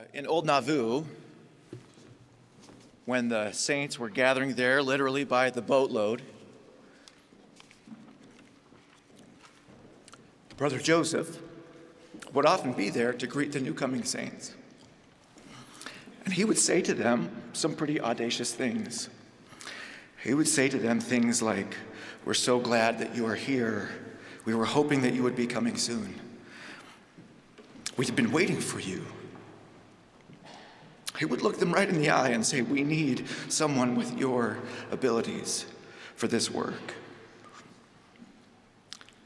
Uh, in Old Nauvoo, when the saints were gathering there, literally by the boatload, Brother Joseph would often be there to greet the new coming saints. And he would say to them some pretty audacious things. He would say to them things like, We're so glad that you are here. We were hoping that you would be coming soon. We've been waiting for you. He would look them right in the eye and say, We need someone with your abilities for this work.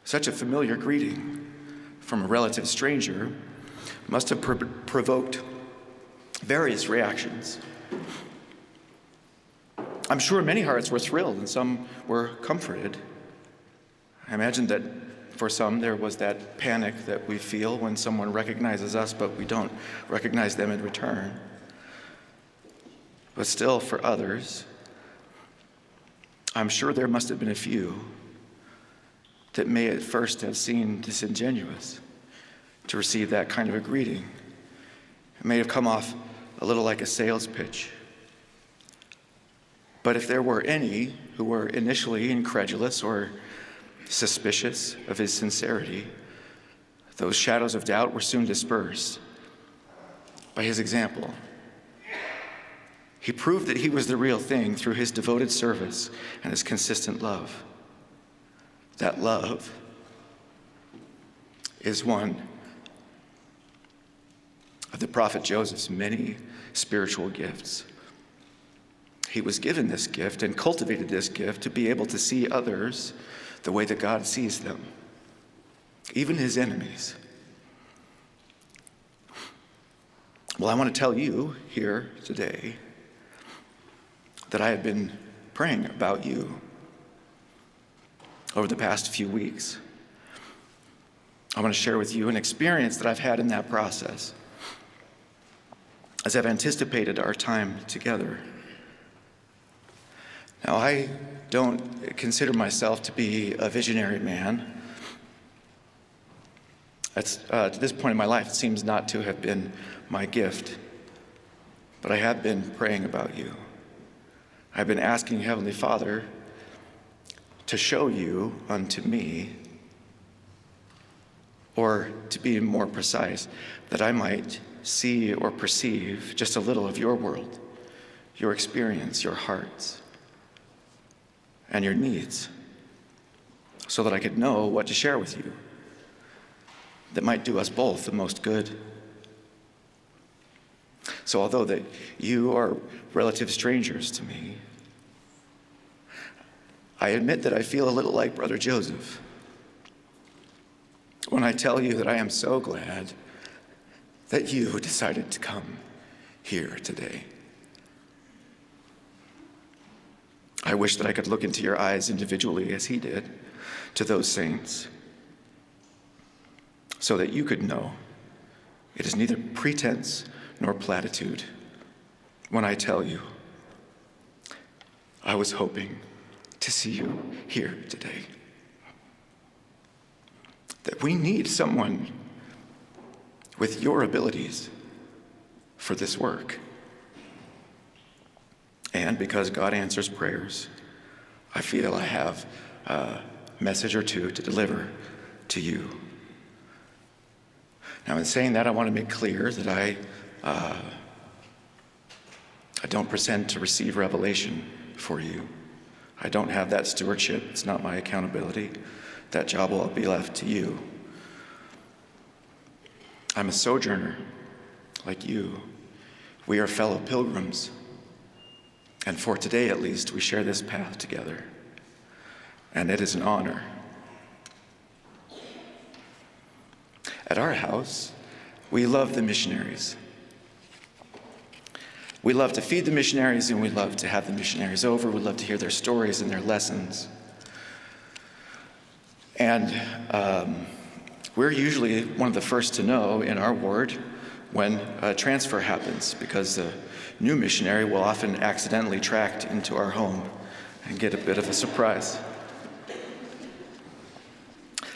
Such a familiar greeting from a relative stranger must have pr- provoked various reactions. I'm sure many hearts were thrilled and some were comforted. I imagine that for some there was that panic that we feel when someone recognizes us but we don't recognize them in return. But still, for others, I'm sure there must have been a few that may at first have seemed disingenuous to receive that kind of a greeting. It may have come off a little like a sales pitch. But if there were any who were initially incredulous or suspicious of his sincerity, those shadows of doubt were soon dispersed by his example he proved that he was the real thing through his devoted service and his consistent love. That love is one of the prophet Joseph's many spiritual gifts. He was given this gift and cultivated this gift to be able to see others the way that God sees them, even his enemies. Well, I want to tell you here today that I have been praying about you over the past few weeks. I want to share with you an experience that I've had in that process as I've anticipated our time together. Now, I don't consider myself to be a visionary man. Uh, to this point in my life, it seems not to have been my gift. But I have been praying about you. I've been asking Heavenly Father to show you unto me, or to be more precise, that I might see or perceive just a little of your world, your experience, your hearts, and your needs, so that I could know what to share with you that might do us both the most good. So, although that you are relative strangers to me, I admit that I feel a little like Brother Joseph when I tell you that I am so glad that you decided to come here today. I wish that I could look into your eyes individually as he did to those saints so that you could know it is neither pretense nor platitude when I tell you I was hoping to see you here today. That we need someone with your abilities for this work. And because God answers prayers, I feel I have a message or two to deliver to you. Now, in saying that, I want to make clear that I, uh, I don't pretend to receive revelation for you. I don't have that stewardship. It's not my accountability. That job will be left to you. I'm a sojourner like you. We are fellow pilgrims. And for today, at least, we share this path together. And it is an honor. At our house, we love the missionaries. We love to feed the missionaries and we love to have the missionaries over. We love to hear their stories and their lessons. And um, we're usually one of the first to know in our ward when a transfer happens because the new missionary will often accidentally tract into our home and get a bit of a surprise.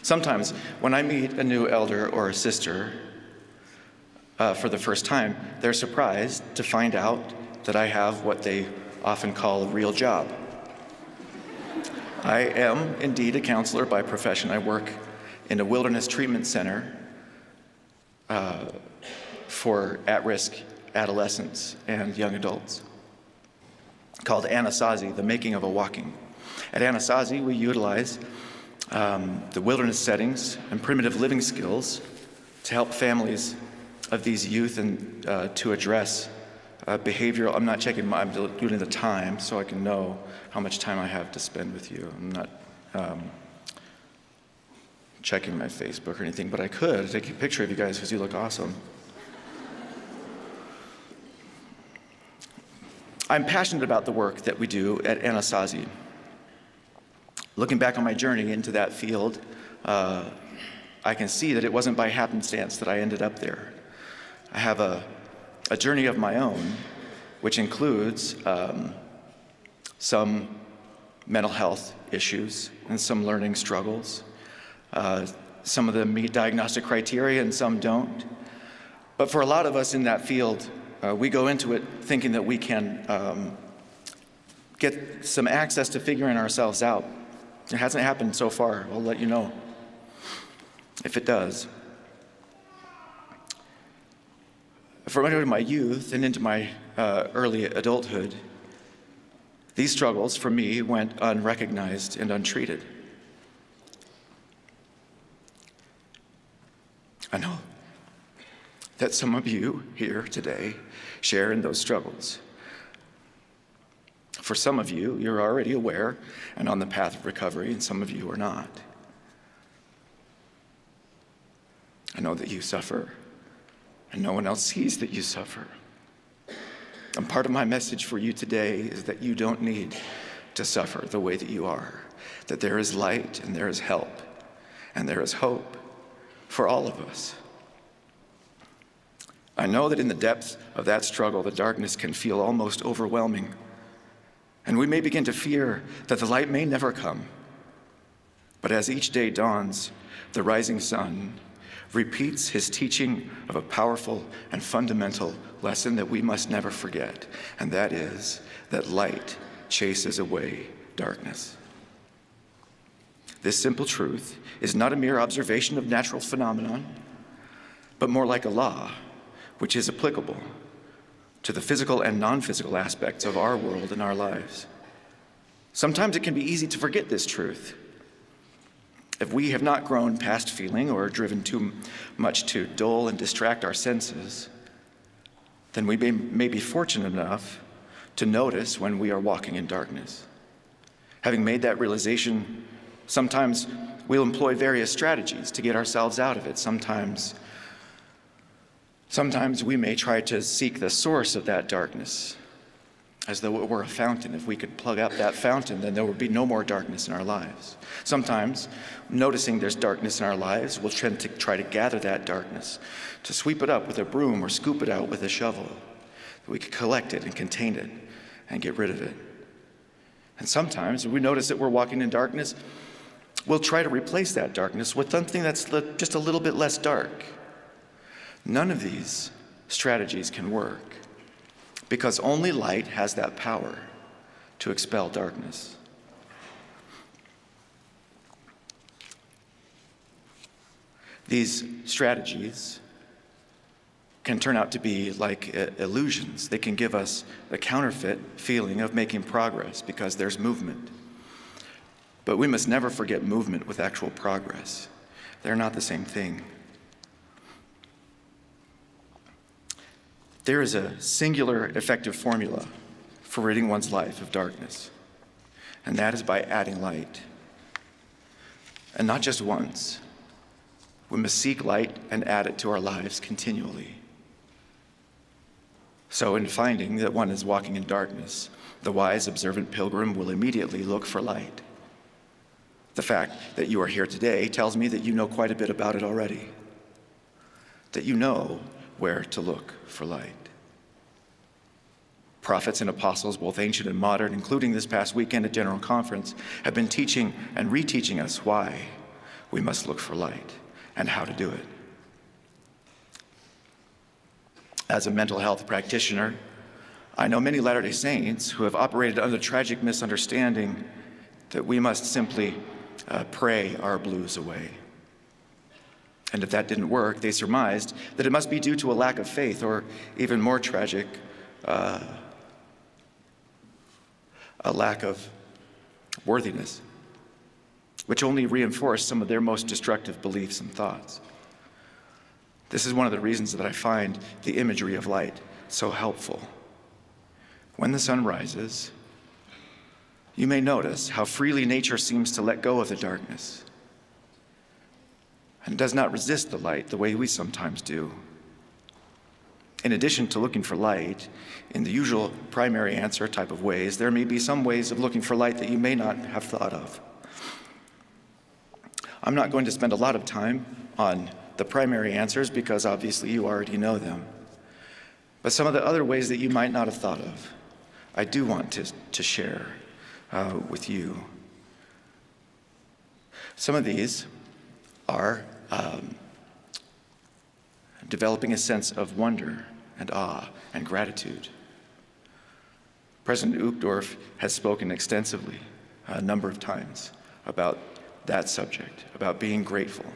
Sometimes when I meet a new elder or a sister, uh, for the first time, they're surprised to find out that I have what they often call a real job. I am indeed a counselor by profession. I work in a wilderness treatment center uh, for at risk adolescents and young adults called Anasazi, the making of a walking. At Anasazi, we utilize um, the wilderness settings and primitive living skills to help families of these youth and uh, to address uh, behavioral. I'm not checking, my, I'm doing the time so I can know how much time I have to spend with you. I'm not um, checking my Facebook or anything, but I could take a picture of you guys because you look awesome. I'm passionate about the work that we do at Anasazi. Looking back on my journey into that field, uh, I can see that it wasn't by happenstance that I ended up there. I have a, a journey of my own, which includes um, some mental health issues and some learning struggles. Uh, some of them meet diagnostic criteria and some don't. But for a lot of us in that field, uh, we go into it thinking that we can um, get some access to figuring ourselves out. It hasn't happened so far. I'll let you know if it does. From my youth and into my uh, early adulthood, these struggles for me went unrecognized and untreated. I know that some of you here today share in those struggles. For some of you, you're already aware and on the path of recovery, and some of you are not. I know that you suffer, and no one else sees that you suffer. And part of my message for you today is that you don't need to suffer the way that you are, that there is light and there is help and there is hope for all of us. I know that in the depths of that struggle, the darkness can feel almost overwhelming. And we may begin to fear that the light may never come. But as each day dawns, the rising sun repeats his teaching of a powerful and fundamental lesson that we must never forget, and that is that light chases away darkness. This simple truth is not a mere observation of natural phenomenon, but more like a law which is applicable to the physical and non physical aspects of our world and our lives. Sometimes it can be easy to forget this truth. If we have not grown past feeling or driven too much to dull and distract our senses, then we may, be fortunate enough to notice when we are walking in darkness. Having made that realization, sometimes we'll employ various strategies to get ourselves out of it. Sometimes Sometimes we may try to seek the source of that darkness as though it were a fountain. If we could plug up that fountain, then there would be no more darkness in our lives. Sometimes, noticing there's darkness in our lives, we'll tend to try to gather that darkness, to sweep it up with a broom or scoop it out with a shovel, that we could collect it and contain it and get rid of it. And sometimes, we notice that we're walking in darkness, we'll try to replace that darkness with something that's just a little bit less dark None of these strategies can work because only light has that power to expel darkness. These strategies can turn out to be like illusions. They can give us a counterfeit feeling of making progress because there's movement. But we must never forget movement with actual progress. They're not the same thing. There is a singular effective formula for ridding one's life of darkness, and that is by adding light. And not just once. We must seek light and add it to our lives continually. So, in finding that one is walking in darkness, the wise, observant pilgrim will immediately look for light. The fact that you are here today tells me that you know quite a bit about it already, that you know where to look for light. Prophets and apostles, both ancient and modern, including this past weekend at General Conference, have been teaching and reteaching us why we must look for light and how to do it. As a mental health practitioner, I know many Latter day Saints who have operated under the tragic misunderstanding that we must simply uh, pray our blues away. And if that didn't work, they surmised that it must be due to a lack of faith, or even more tragic, uh, a lack of worthiness, which only reinforced some of their most destructive beliefs and thoughts. This is one of the reasons that I find the imagery of light so helpful. When the sun rises, you may notice how freely nature seems to let go of the darkness and does not resist the light the way we sometimes do. In addition to looking for light in the usual primary answer type of ways, there may be some ways of looking for light that you may not have thought of. I'm not going to spend a lot of time on the primary answers because obviously you already know them. But some of the other ways that you might not have thought of, I do want to, to share uh, with you. Some of these are um, developing a sense of wonder and awe and gratitude. President Uchtdorf has spoken extensively a number of times about that subject, about being grateful,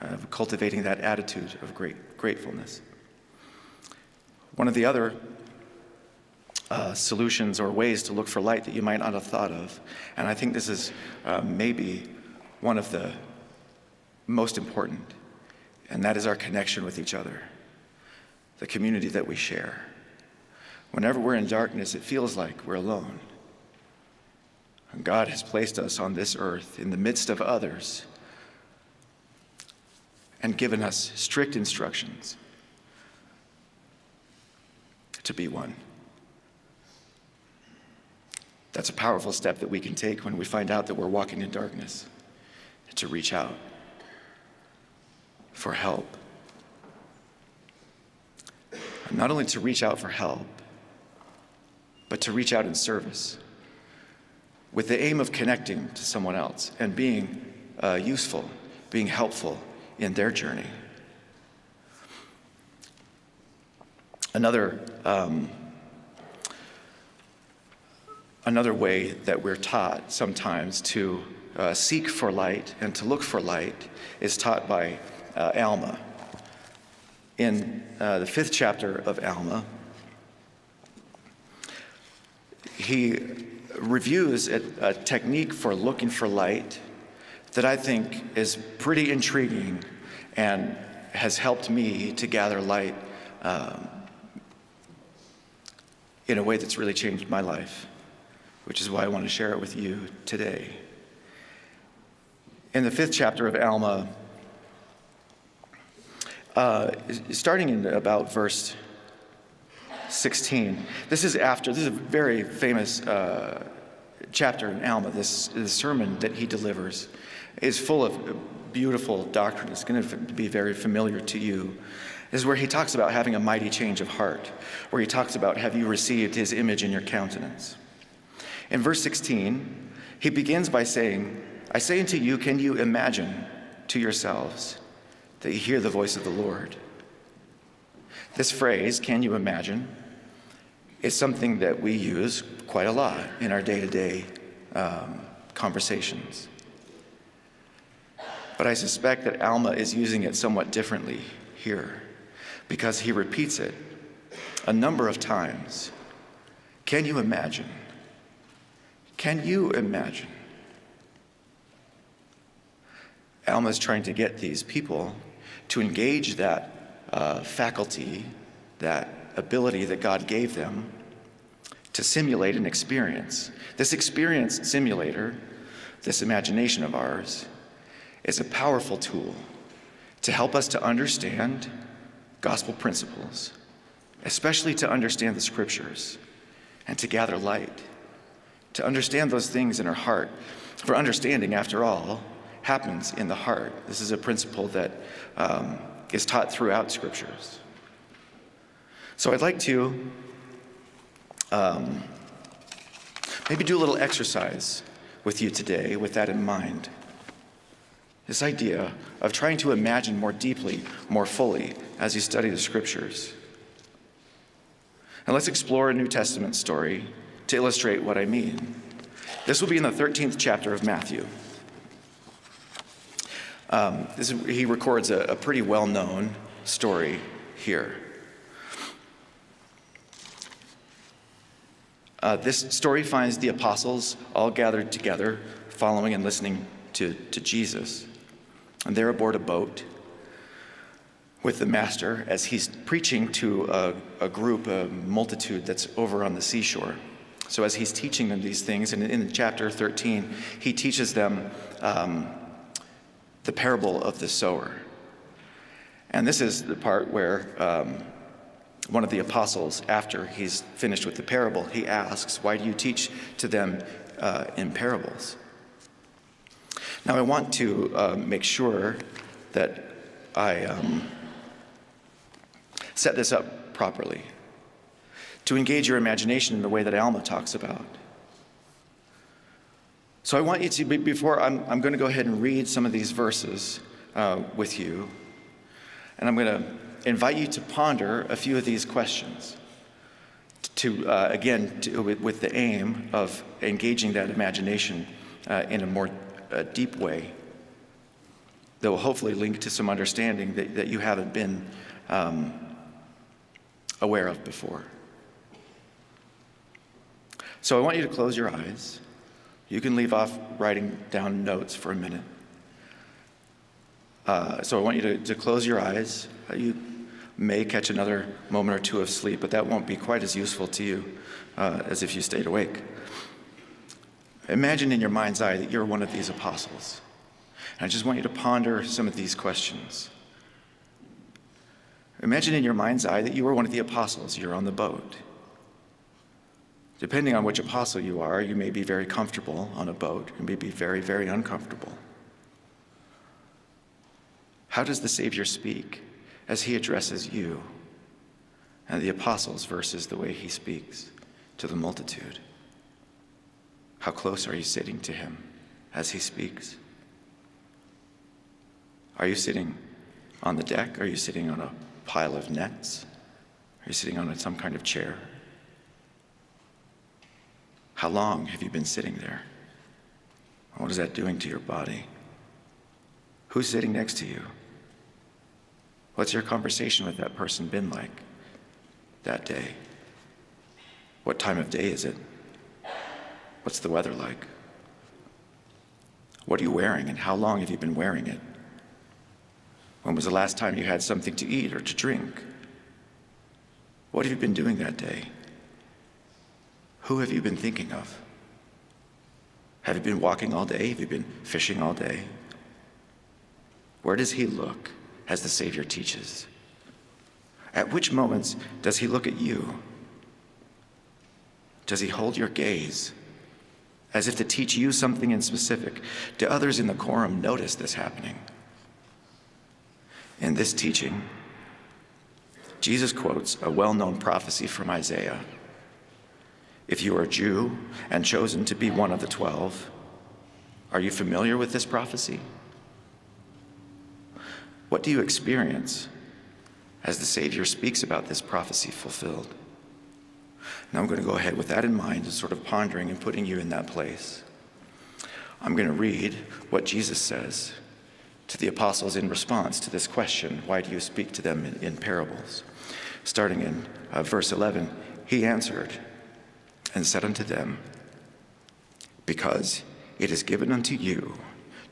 uh, cultivating that attitude of great gratefulness. One of the other uh, solutions or ways to look for light that you might not have thought of. And I think this is uh, maybe one of the most important, and that is our connection with each other, the community that we share. Whenever we're in darkness, it feels like we're alone. And God has placed us on this earth in the midst of others and given us strict instructions to be one. That's a powerful step that we can take when we find out that we're walking in darkness, to reach out for help. Not only to reach out for help, but to reach out in service with the aim of connecting to someone else and being uh, useful, being helpful in their journey. Another um, another way that we're taught sometimes to uh, seek for light and to look for light is taught by uh, Alma. In uh, the fifth chapter of Alma, he reviews a, a, technique for looking for light that I think is pretty intriguing and has helped me to gather light um, in a way that's really changed my life which is why I want to share it with you today. In the fifth chapter of Alma, uh, starting in about verse 16, this is after, this is a very famous uh, chapter in Alma. This, this sermon that he delivers is full of beautiful doctrine. It's going to be very familiar to you. This is where he talks about having a mighty change of heart, where he talks about have you received his image in your countenance. In verse 16, he begins by saying, I say unto you, can you imagine to yourselves that you hear the voice of the Lord? This phrase, can you imagine, is something that we use quite a lot in our day to day conversations. But I suspect that Alma is using it somewhat differently here because he repeats it a number of times. Can you imagine? Can you imagine? Alma is trying to get these people to engage that uh, faculty, that ability that God gave them to simulate an experience. This experience simulator, this imagination of ours, is a powerful tool to help us to understand gospel principles, especially to understand the scriptures and to gather light to understand those things in our heart. For understanding, after all, happens in the heart. This is a principle that um, is taught throughout scriptures. So I'd like to um, maybe do a little exercise with you today with that in mind. This idea of trying to imagine more deeply, more fully as you study the scriptures. And let's explore a New Testament story to illustrate what I mean. This will be in the 13th chapter of Matthew. Um, this, he records a, a pretty well known story here. Uh, this story finds the apostles all gathered together, following and listening to, to Jesus. And they're aboard a boat with the master as he's preaching to a, a, group, a multitude that's over on the seashore. So, as he's teaching them these things, and in chapter 13, he teaches them um, the parable of the sower. And this is the part where um, one of the apostles, after he's finished with the parable, he asks, Why do you teach to them uh, in parables? Now, I want to uh, make sure that I um, set this up properly to engage your imagination in the way that Alma talks about. So I want you to, before I'm, I'm going to go ahead and read some of these verses uh, with you, and I'm going to invite you to ponder a few of these questions. To, uh, again, to, with, the aim of engaging that imagination uh, in a more uh, deep way that will hopefully link to some understanding that, that you haven't been um, aware of before. So I want you to close your eyes. You can leave off writing down notes for a minute. Uh, so I want you to, to close your eyes. Uh, you may catch another moment or two of sleep, but that won't be quite as useful to you uh, as if you stayed awake. Imagine in your mind's eye that you're one of these apostles. And I just want you to ponder some of these questions. Imagine in your mind's eye that you were one of the apostles. You're on the boat. Depending on which apostle you are, you may be very comfortable on a boat. You may be very, very uncomfortable. How does the Savior speak as he addresses you and the apostles versus the way he speaks to the multitude? How close are you sitting to him as he speaks? Are you sitting on the deck? Are you sitting on a pile of nets? Are you sitting on some kind of chair? How long have you been sitting there? What is that doing to your body? Who's sitting next to you? What's your conversation with that person been like that day? What time of day is it? What's the weather like? What are you wearing and how long have you been wearing it? When was the last time you had something to eat or to drink? What have you been doing that day? Who have you been thinking of? Have you been walking all day? Have you been fishing all day? Where does he look as the Savior teaches? At which moments does he look at you? Does he hold your gaze as if to teach you something in specific? Do others in the quorum notice this happening? In this teaching, Jesus quotes a well known prophecy from Isaiah. If you are a Jew and chosen to be one of the twelve, are you familiar with this prophecy? What do you experience as the Savior speaks about this prophecy fulfilled? Now I'm going to go ahead with that in mind and sort of pondering and putting you in that place. I'm going to read what Jesus says to the apostles in response to this question why do you speak to them in, in parables? Starting in uh, verse 11, he answered and said unto them, Because it is given unto you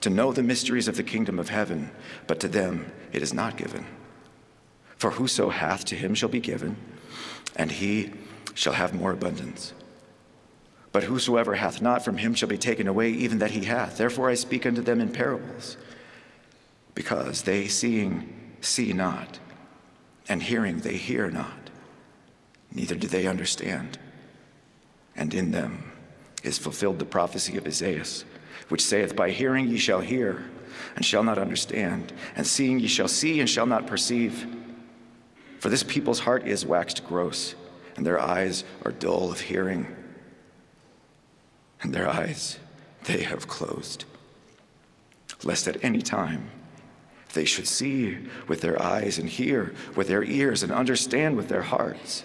to know the mysteries of the kingdom of heaven, but to them it is not given. For whoso hath, to him shall be given, and he shall have more abundance. But whosoever hath not, from him shall be taken away even that he hath. Therefore I speak unto them in parables because they seeing see not, and hearing they hear not, neither do they understand. And in them is fulfilled the prophecy of Isaiah, which saith, By hearing ye shall hear, and shall not understand, and seeing ye shall see, and shall not perceive. For this people's heart is waxed gross, and their eyes are dull of hearing, and their eyes they have closed, lest at any time they should see with their eyes and hear with their ears and understand with their hearts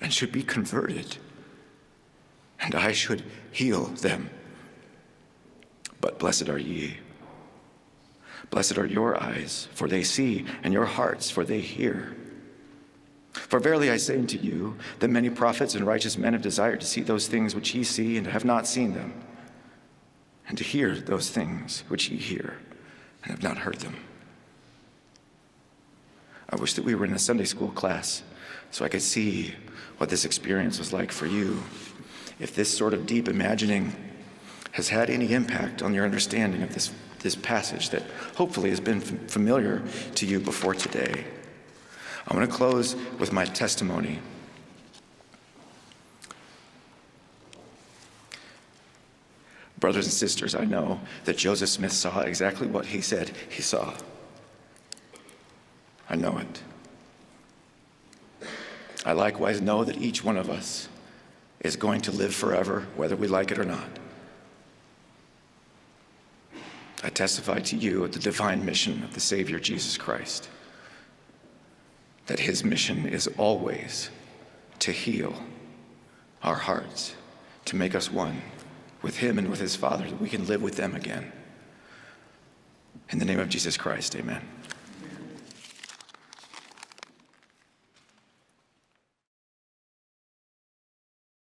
and should be converted, and I should heal them. But blessed are ye. Blessed are your eyes, for they see, and your hearts, for they hear. For verily I say unto you that many prophets and righteous men have desired to see those things which ye see and have not seen them, and to hear those things which ye hear and have not heard them. I wish that we were in a Sunday school class so I could see what this experience was like for you. If this sort of deep imagining has had any impact on your understanding of this, this passage that hopefully has been familiar to you before today. I want to close with my testimony. Brothers and sisters, I know that Joseph Smith saw exactly what he said he saw. I know it. I likewise know that each one of us is going to live forever, whether we like it or not. I testify to you of the divine mission of the Savior Jesus Christ, that his mission is always to heal our hearts, to make us one with him and with his Father, that we can live with them again. In the name of Jesus Christ, amen.